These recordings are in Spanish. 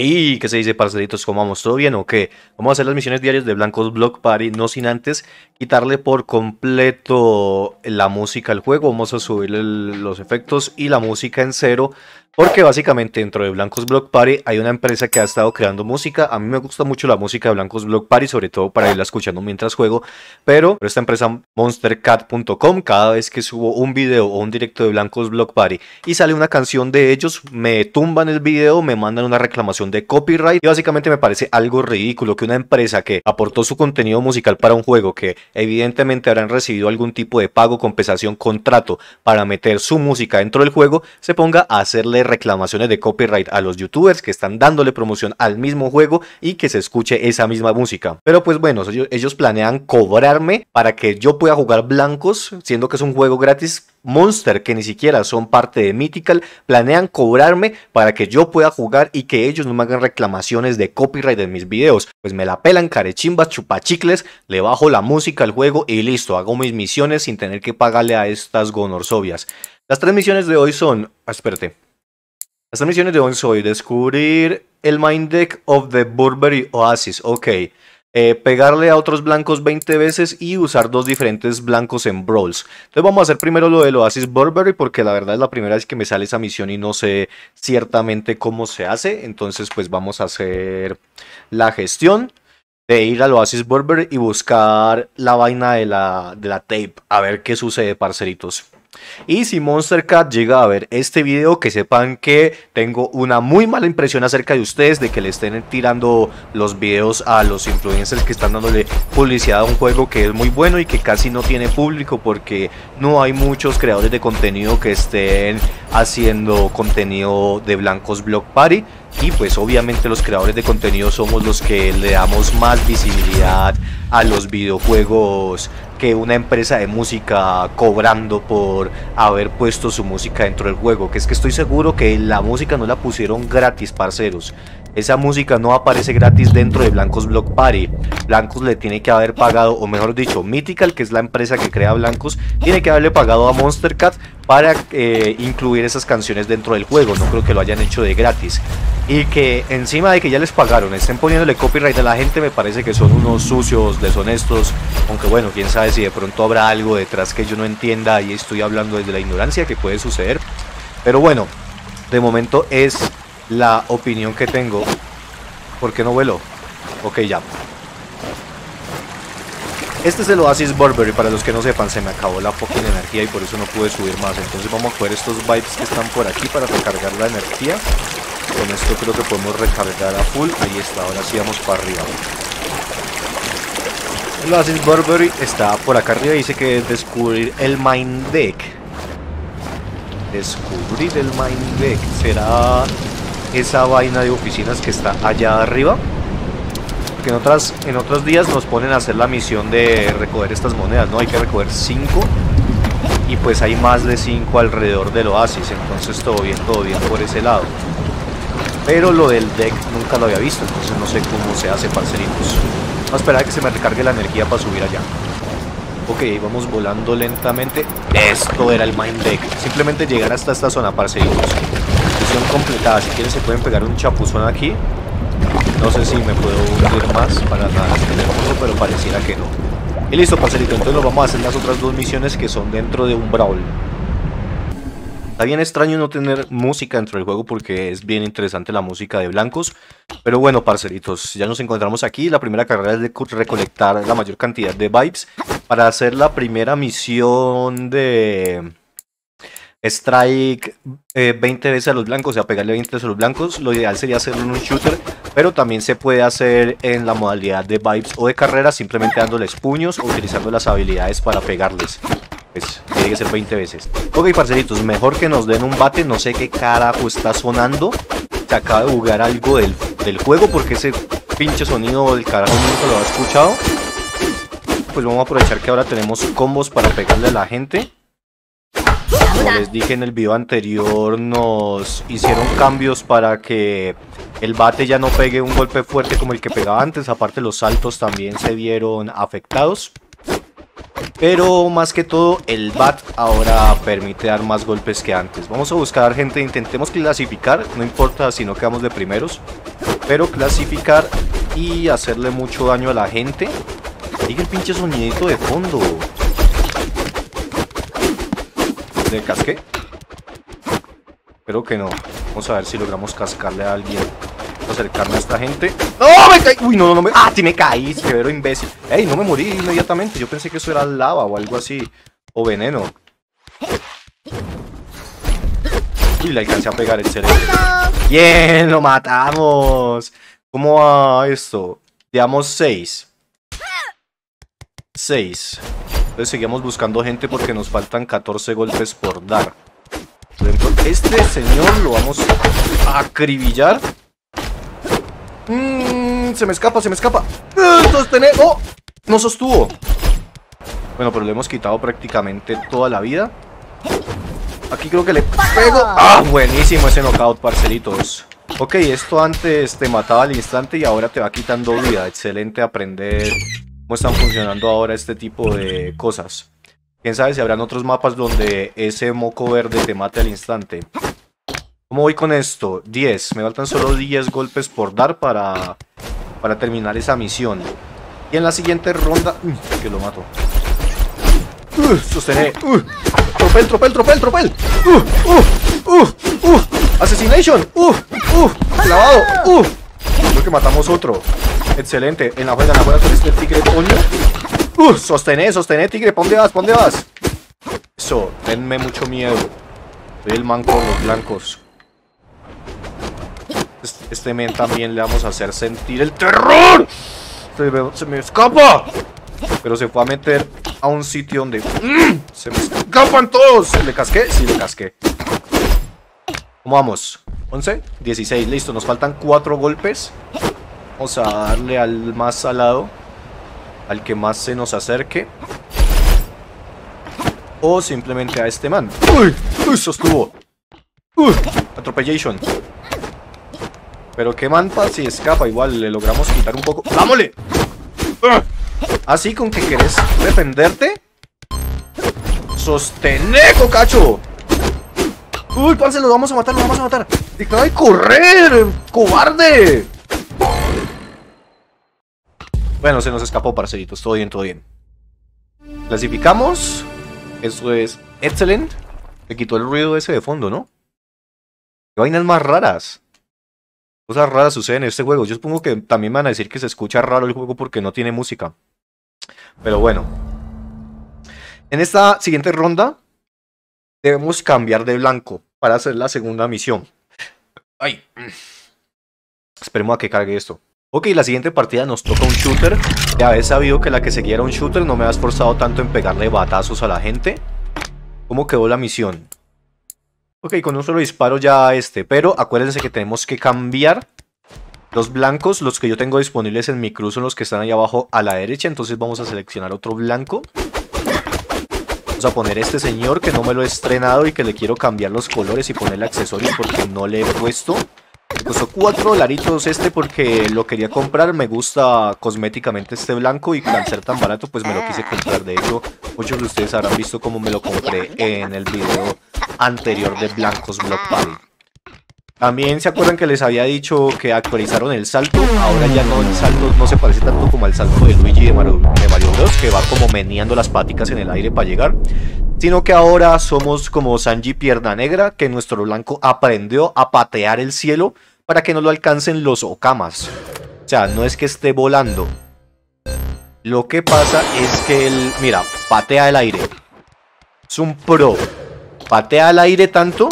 Ey, ¿qué se dice, parcelitos? ¿Cómo vamos? ¿Todo bien o qué? Vamos a hacer las misiones diarias de Blancos Block Party, no sin antes quitarle por completo la música al juego. Vamos a subir los efectos y la música en cero porque básicamente dentro de Blancos Block Party hay una empresa que ha estado creando música. A mí me gusta mucho la música de Blancos Block Party, sobre todo para irla escuchando mientras juego. Pero esta empresa monstercat.com, cada vez que subo un video o un directo de Blancos Block Party y sale una canción de ellos, me tumban el video, me mandan una reclamación de copyright. Y básicamente me parece algo ridículo que una empresa que aportó su contenido musical para un juego que evidentemente habrán recibido algún tipo de pago, compensación, contrato para meter su música dentro del juego, se ponga a hacerle reclamaciones de copyright a los youtubers que están dándole promoción al mismo juego y que se escuche esa misma música. Pero pues bueno, ellos, planean cobrarme para que yo pueda jugar blancos, siendo que es un juego gratis. Monster, que ni siquiera son parte de Mythical, planean cobrarme para que yo pueda jugar y que ellos no me hagan reclamaciones de copyright en mis videos. Pues me la pelan carechimbas, chupachicles, le bajo la música al juego y listo, hago mis misiones sin tener que pagarle a estas gonorsovias. Las tres misiones de hoy son... Espérate, las misiones de hoy son descubrir el Mind Deck of the Burberry Oasis. Ok. Eh, pegarle a otros blancos 20 veces y usar dos diferentes blancos en Brawls. Entonces vamos a hacer primero lo del Oasis Burberry porque la verdad es la primera vez que me sale esa misión y no sé ciertamente cómo se hace. Entonces pues vamos a hacer la gestión de ir al Oasis Burberry y buscar la vaina de la, de la tape. A ver qué sucede, parceritos. Y si Monster Cat llega a ver este video, que sepan que tengo una muy mala impresión acerca de ustedes, de que le estén tirando los videos a los influencers que están dándole publicidad a un juego que es muy bueno y que casi no tiene público porque no hay muchos creadores de contenido que estén haciendo contenido de Blancos Block Party. Y pues obviamente los creadores de contenido somos los que le damos más visibilidad a los videojuegos que una empresa de música cobrando por haber puesto su música dentro del juego. Que es que estoy seguro que la música no la pusieron gratis, parceros. Esa música no aparece gratis dentro de Blancos Block Party. Blancos le tiene que haber pagado, o mejor dicho, Mythical, que es la empresa que crea Blancos, tiene que haberle pagado a Monster Cat para eh, incluir esas canciones dentro del juego. No creo que lo hayan hecho de gratis. Y que encima de que ya les pagaron, estén poniéndole copyright a la gente, me parece que son unos sucios, deshonestos. Aunque bueno, quién sabe si de pronto habrá algo detrás que yo no entienda y estoy hablando desde la ignorancia que puede suceder. Pero bueno, de momento es la opinión que tengo. ¿Por qué no vuelo? Ok, ya. Este es el Oasis Burberry, para los que no sepan, se me acabó la fucking energía y por eso no pude subir más. Entonces vamos a coger estos vibes que están por aquí para recargar la energía. Con esto creo que podemos recargar a full. Ahí está, ahora sí vamos para arriba. El Oasis Burberry está por acá arriba dice que es descubrir el Mind Deck. Descubrir el Mind Deck. ¿Será esa vaina de oficinas que está allá arriba. Porque en, otras, en otros días nos ponen a hacer la misión de recoger estas monedas, ¿no? Hay que recoger 5 y pues hay más de 5 alrededor del oasis, entonces todo bien, todo bien por ese lado. Pero lo del deck nunca lo había visto, entonces no sé cómo se hace, parceritos. Vamos a esperar a que se me recargue la energía para subir allá. Ok, vamos volando lentamente. Esto era el Mind Deck. Simplemente llegar hasta esta zona, parceritos completada. Si quieren se pueden pegar un chapuzón aquí. No sé si me puedo hundir más para nada pero pareciera que no. Y listo, parcerito. Entonces nos vamos a hacer las otras dos misiones que son dentro de un Brawl. Está bien extraño no tener música dentro del juego porque es bien interesante la música de blancos. Pero bueno, parceritos, ya nos encontramos aquí. La primera carrera es de recolectar la mayor cantidad de vibes para hacer la primera misión de strike 20 eh, veces a los blancos, o sea, pegarle 20 veces a los blancos. Lo ideal sería hacerlo en un shooter, pero también se puede hacer en la modalidad de vibes o de carrera, simplemente dándoles puños o utilizando las habilidades para pegarles. Pues tiene que ser 20 veces. Ok, parceritos, mejor que nos den un bate, no sé qué carajo está sonando. Se acaba de jugar algo del, del juego porque ese pinche sonido del carajo nunca lo ha escuchado. Pues vamos a aprovechar que ahora tenemos combos para pegarle a la gente. Como les dije en el video anterior, nos hicieron cambios para que el bate ya no pegue un golpe fuerte como el que pegaba antes. Aparte los saltos también se vieron afectados. Pero más que todo, el BAT ahora permite dar más golpes que antes. Vamos a buscar gente, intentemos clasificar, no importa si no quedamos de primeros, pero clasificar y hacerle mucho daño a la gente. Sigue el pinche sonidito de fondo. ¿Le casqué? Espero que no. Vamos a ver si logramos cascarle a alguien. Acercarme a esta gente. ¡No! ¡Me caí! Uy, no, no, no me... ¡Ah! Sí me caí, severo imbécil. ¡Ey! No me morí inmediatamente. Yo pensé que eso era lava o algo así. O veneno. Uy, le alcancé a pegar, excelente. ¡Bien! ¡Lo matamos! ¿Cómo va esto? Llevamos 6. 6. Entonces seguimos buscando gente porque nos faltan 14 golpes por dar. Este señor lo vamos a acribillar. Mm, se me escapa, se me escapa. ¡Sostener! ¡Oh! No sostuvo. Bueno, pero le hemos quitado prácticamente toda la vida. Aquí creo que le pego. ¡Ah! Buenísimo ese knockout, parcelitos. Ok, esto antes te mataba al instante y ahora te va quitando vida. Excelente aprender cómo están funcionando ahora este tipo de cosas. Quién sabe si habrán otros mapas donde ese moco verde te mate al instante. ¿Cómo voy con esto? 10. Me faltan solo 10 golpes por dar para, para terminar esa misión. Y en la siguiente ronda... que lo mato. Uh, sostené. Uh, tropel, tropel, tropel, tropel. Uh, uh, uh, uh. Assassination. Uh, uh. Clavado. Uh. Creo que matamos otro. Excelente. En la juega, en la juega con este tigre coño. Uh, sostené, sostené, tigre. ¿Para dónde vas? ¿Para dónde vas? Eso, denme mucho miedo. Soy el man con los blancos. Este men también le vamos a hacer sentir el terror. Se me, escapa. Pero se fue a meter a un sitio donde... ¡mm! Se me escapan todos. ¿Le casqué? Sí, le casqué. ¿Cómo vamos? 11, 16, listo, nos faltan 4 golpes Vamos a darle al más salado Al que más se nos acerque O simplemente a este man ¡Uy! ¡Uy! Sostuvo ¡Uy! Atropellation Pero qué man si escapa Igual le logramos quitar un poco ¡Vámole! Así con que querés defenderte Sostené, cocacho Uy, parce, lo vamos a matar, lo vamos a matar. ¡Deja de correr! ¡Cobarde! Bueno, se nos escapó, parcelitos. Todo bien, todo bien. Clasificamos. Eso es excelente. Le quitó el ruido ese de fondo, ¿no? ¿Qué vainas más raras? Cosas raras suceden en este juego. Yo supongo que también me van a decir que se escucha raro el juego porque no tiene música. Pero bueno. En esta siguiente ronda debemos cambiar de blanco para hacer la segunda misión. Ay. Esperemos a que cargue esto. Ok, la siguiente partida nos toca un shooter. Ya habéis sabido que la que seguía era un shooter, no me había esforzado tanto en pegarle batazos a la gente. ¿Cómo quedó la misión? Ok, con un solo disparo ya este, pero acuérdense que tenemos que cambiar los blancos, los que yo tengo disponibles en mi cruz son los que están ahí abajo a la derecha, entonces vamos a seleccionar otro blanco. Vamos a poner este señor que no me lo he estrenado y que le quiero cambiar los colores y ponerle accesorios porque no le he puesto. Me costó 4 dolaritos este porque lo quería comprar. Me gusta cosméticamente este blanco y al ser tan barato pues me lo quise comprar. De hecho, muchos de ustedes habrán visto cómo me lo compré en el video anterior de Blancos Block Party. También se acuerdan que les había dicho que actualizaron el salto. Ahora ya no el salto no se parece tanto como al salto de Luigi de Mario, Bros. Que va como meneando las paticas en el aire para llegar. Sino que ahora somos como Sanji Pierna Negra. Que nuestro blanco aprendió a patear el cielo para que no lo alcancen los Okamas. O sea, no es que esté volando. Lo que pasa es que él, mira, patea el aire. Es un pro. Patea el aire tanto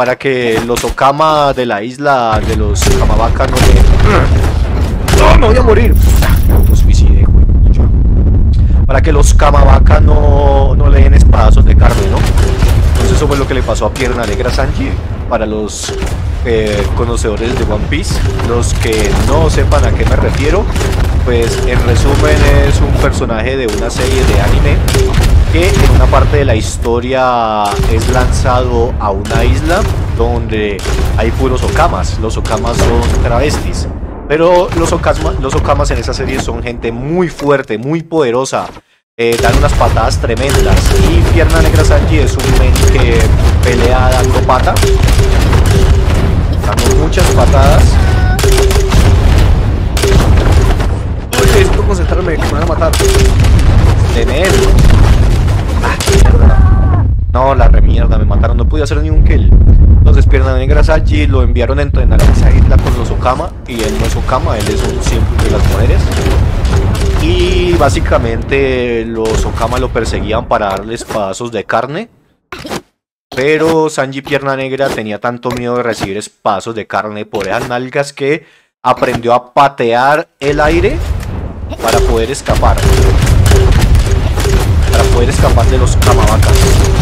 para que los Okama de la isla de los Kamabaka no le... ¡No, me voy a morir! Para que los Kamabaka no, no le den espadazos de carne, ¿no? Entonces eso fue lo que le pasó a Pierna Negra Sanji. Para los eh, conocedores de One Piece, los que no sepan a qué me refiero, pues en resumen es un personaje de una serie de anime que en una parte de la historia es lanzado a una isla donde hay puros okamas. Los okamas son travestis. Pero los okamas, los okamas en esa serie son gente muy fuerte, muy poderosa. eh, dan unas patadas tremendas. Y Pierna Negra Sanji es un men que pelea dando pata, dando muchas patadas. Uy, necesito concentrarme, que me van a matar. Tener. No, la remierda, me mataron, no pude hacer ni un kill. Entonces Pierna Negra Sanji lo enviaron a entrenar a esa isla con los Okama. Y él no es Okama, él es un simple de las mujeres. Y básicamente los Okama lo perseguían para darles espadazos de carne. Pero Sanji Pierna Negra tenía tanto miedo de recibir espadazos de carne por esas nalgas que aprendió a patear el aire para poder escapar. Para poder escapar de los Kamabacas.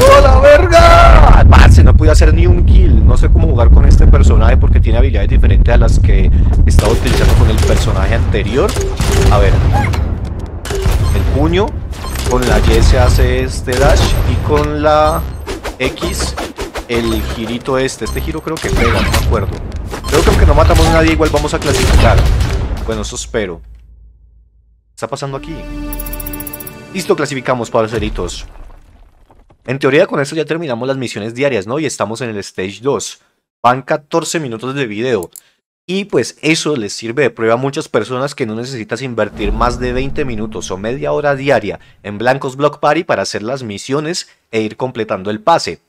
¡Oh, verga! Parce, no pude hacer ni un kill. No sé cómo jugar con este personaje porque tiene habilidades diferentes a las que estaba utilizando con el personaje anterior. A ver. El puño. Con la Y se hace este dash. Y con la X, el girito este. Este giro creo que pega, no me acuerdo. Creo que aunque no matamos a nadie, igual vamos a clasificar. Bueno, eso espero. ¿Qué está pasando aquí? Listo, clasificamos, parceritos. En teoría con esto ya terminamos las misiones diarias, ¿no? Y estamos en el Stage 2. Van 14 minutos de video. Y pues eso les sirve de prueba a muchas personas que no necesitas invertir más de 20 minutos o media hora diaria en Blancos Block Party para hacer las misiones e ir completando el pase.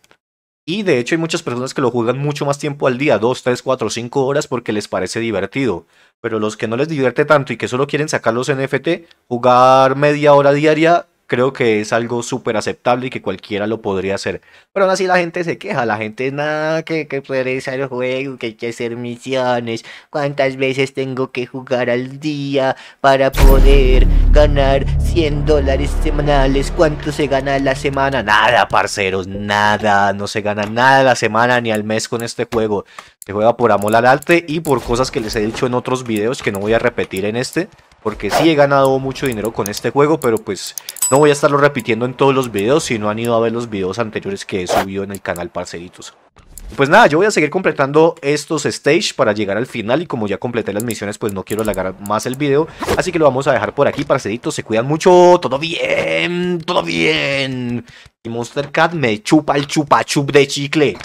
Y de hecho hay muchas personas que lo juegan mucho más tiempo al día, 2, 3, 4, 5 horas porque les parece divertido. Pero los que no les divierte tanto y que solo quieren sacar los NFT, jugar media hora diaria creo que es algo súper aceptable y que cualquiera lo podría hacer. Pero aún así la gente se queja, la gente nada, que, que ser el juego, que hay que hacer misiones, cuántas veces tengo que jugar al día para poder ganar 100 dólares semanales, cuánto se gana la semana, nada parceros, nada, no se gana nada a la semana ni al mes con este juego. Se juega por amor al arte y por cosas que les he dicho en otros videos que no voy a repetir en este. Porque sí he ganado mucho dinero con este juego, pero pues no voy a estarlo repitiendo en todos los videos si no han ido a ver los videos anteriores que he subido en el canal, parceritos. Pues nada, yo voy a seguir completando estos stage para llegar al final y como ya completé las misiones pues no quiero alargar más el video Así que lo vamos a dejar por aquí, parceritos, se cuidan mucho, todo bien, todo bien Y Monster Cat me chupa el chupa chup de chicle